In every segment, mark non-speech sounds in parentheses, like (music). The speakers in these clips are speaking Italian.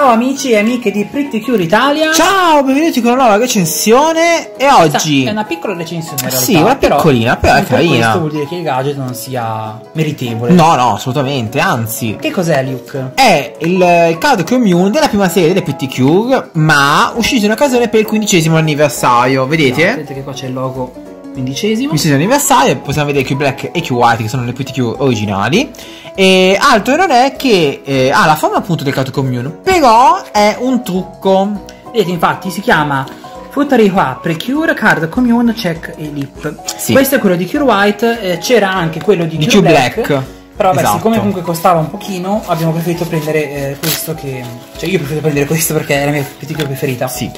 amici e amiche di Pretty Cure Italia. Ciao, benvenuti con una nuova recensione e oggi... È una piccola recensione in realtà. Sì, una piccolina, però è per carina. Questo vuol dire che il gadget non sia meritevole. No, no, assolutamente, anzi... Che cos'è Luke? È il, il card commune della prima serie delle Pretty Cure, ma uscito in occasione per il quindicesimo anniversario, vedete? No, vedete che qua c'è il logo quindicesimo. Quindicesimo anniversario, possiamo vedere Q Black e Q White che sono le Cure originali. E altro non è che eh, ha la forma appunto del card commune, però è un trucco. Vedete, infatti, si chiama Futari qua Precure Card Commune Check e Lip. Sì. Questo è quello di Cure White, eh, c'era anche quello di, Di Cure Q Black. Black. Però vabbè, Esatto. siccome comunque costava un pochino, abbiamo preferito prendere eh, questo che... Cioè io ho preferito prendere questo perché è la mia petticure preferita. Sì.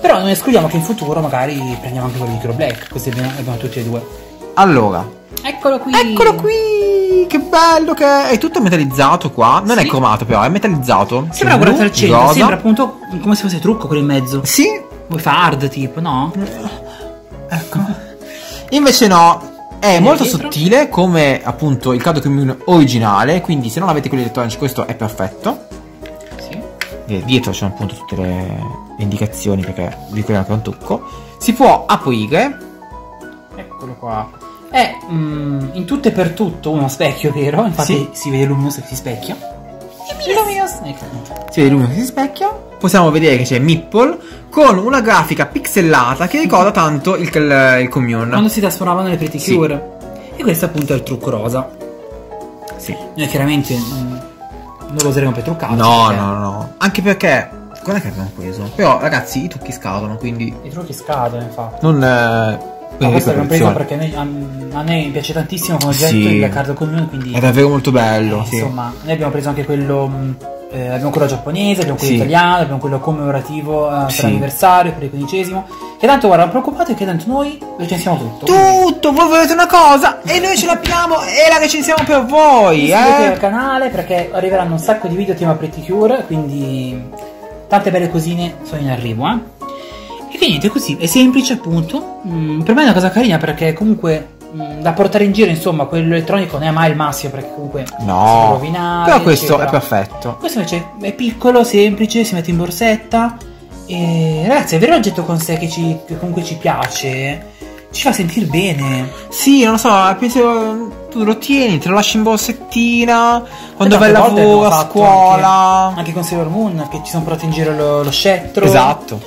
Però non escludiamo che in futuro magari prendiamo anche quello di Cure Black, così abbiamo, abbiamo tutti e due. Allora, Eccolo qui! eccolo qui! Che bello che è! È tutto metallizzato qua. Non è Sì. cromato però, è metallizzato. Sembra blu, al centro, rosa. sembra appunto come se fosse trucco quello in mezzo. Sì, Vuoi fa hard tipo, no? ecco. Invece no, è molto dietro? sottile come appunto il commune originale, quindi se non avete quelli elettronici questo è perfetto. Sì. E dietro c'è appunto tutte le indicazioni perché ricordiamo che è un trucco. Si può aprire. Eccolo qua. È mm, in tutto e per tutto uno specchio, vero? Infatti si vede Luminous che si specchia. Luminous! Ecco. Si vede l'uno che si specchia. Possiamo vedere che c'è Meeple con una grafica pixellata che ricorda tanto il, il, il commune. Quando si trasformavano le Pretty Sì. Cure. E questo appunto è il trucco rosa. Sì. Noi chiaramente mm, non lo useremo per truccarci. No, perché no, no. Anche perché. Qual è che abbiamo preso? Però, ragazzi, i trucchi scadono, quindi. I trucchi scadono, infatti. Non. Eh, Ma questo l'abbiamo preso perché noi- a, a me piace tantissimo come oggetto Sì. il card commune, quindi È davvero molto bello. Eh, sì. Insomma, noi abbiamo preso anche quello. mh, eh, abbiamo quello giapponese, abbiamo quello Sì. italiano, abbiamo quello commemorativo eh, per Sì. l'anniversario, per il quindicesimo. Che tanto guarda, non preoccupate che tanto noi recensiamo tutto. Tutto, voi volete una cosa e noi ce l'abbiamo e la recensiamo per voi, Iscrivetevi al eh. canale perché arriveranno un sacco di video tema Pretty Cure, quindi tante belle cosine sono in arrivo, eh. E che niente, così è semplice appunto. Mm, per me è una cosa carina perché comunque mm, da portare in giro, insomma, quello elettronico non è mai il massimo perché comunque si No. rovinare. Però questo eccetera. è perfetto. Questo invece è piccolo, semplice, si mette in borsetta. E ragazzi, avere un oggetto con sé che, ci, che comunque ci piace ci fa sentire bene. Sì, non lo so, penso tu lo tieni, te lo lasci in borsettina quando vai al lavoro, a scuola. Anche, anche con Sailor Moon, che ci sono portati in giro lo, lo scettro. Esatto.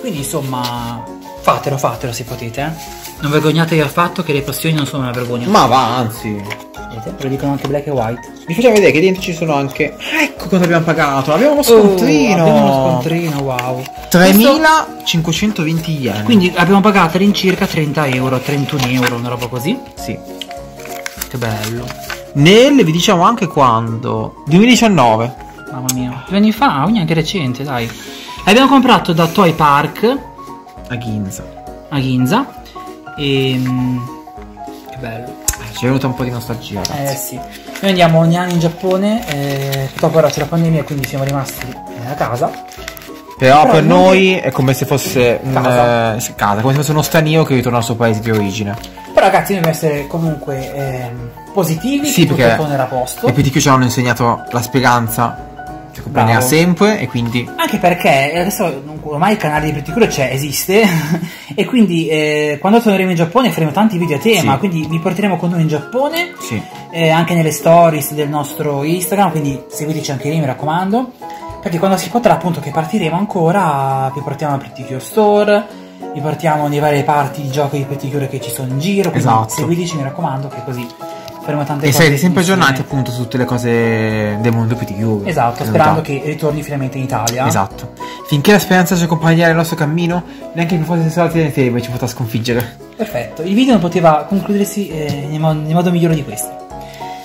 Quindi insomma, fatelo, fatelo se potete. eh. Non vergognatevi al fatto che le passioni non sono una vergogna. Ma va, anzi. Vedete? Lo dicono anche Black e White. Vi facciamo vedere che dentro ci sono anche. Ecco cosa abbiamo pagato. Abbiamo uno scontrino. Oh, abbiamo uno scontrino, wow. 3520 yen. Quindi abbiamo pagato all'incirca 30 euro, 31 euro, una roba così. sì. Che bello. Nel vi diciamo anche quando. 2019. Mamma mia. Due anni fa, quindi anche recente, dai. L'abbiamo comprato da Toy Park A Ginza. a Ginza. E. Che bello. Eh, Ci è venuta un po' di nostalgia. Eh ragazzi. sì. Noi andiamo ogni anno in Giappone. Eh, purtroppo ora c'è la pandemia, quindi siamo rimasti eh, a casa. Però, Però per noi è come se fosse un, Casa. eh, casa, come se fosse uno straniero che ritorna al suo paese di origine. Però ragazzi, dobbiamo essere comunque ehm, positivi. Sì, perché tutto tornerà a posto. I PTQ ci hanno insegnato la speranza Bravo. sempre e quindi Anche perché adesso non- ormai il canale di Pretty c'è, esiste. (laughs) e quindi eh, quando torneremo in Giappone faremo tanti video a tema. Sì. Quindi vi porteremo con noi in Giappone. sì. eh, anche nelle stories del nostro Instagram, quindi seguiteci anche lì, mi raccomando. Perché quando si potrà, appunto, che partiremo ancora, vi portiamo al Pretty Store, vi portiamo nei vari parti di giochi di Pretty che ci sono in giro. Quindi Esatto. seguiteci, mi raccomando, che così faremo tante E cose. sarete sempre insieme. aggiornati appunto su tutte le cose del mondo PTQ. Esatto, sperando che ritorni finalmente in Italia. Esatto. Finché la speranza ci accompagnerà nel nostro cammino, neanche più forti salti delle tenebre ci potrà sconfiggere. Perfetto, il video non poteva concludersi eh, nel, mo- nel modo migliore di questo.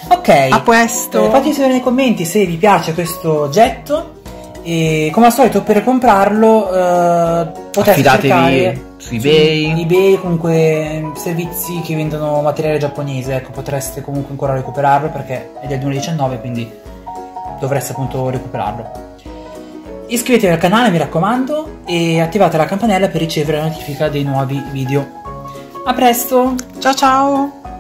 Ok, A questo. Eh, fatemi sapere nei commenti se vi piace questo oggetto. E come al solito, per comprarlo, eh, potete Affidatevi su eBay. su eBay, comunque servizi che vendono materiale giapponese. Ecco, potreste comunque ancora recuperarlo perché è del 2019, quindi dovreste appunto recuperarlo. Iscrivetevi al canale, mi raccomando, e attivate la campanella per ricevere la notifica dei nuovi video. A presto! Ciao ciao!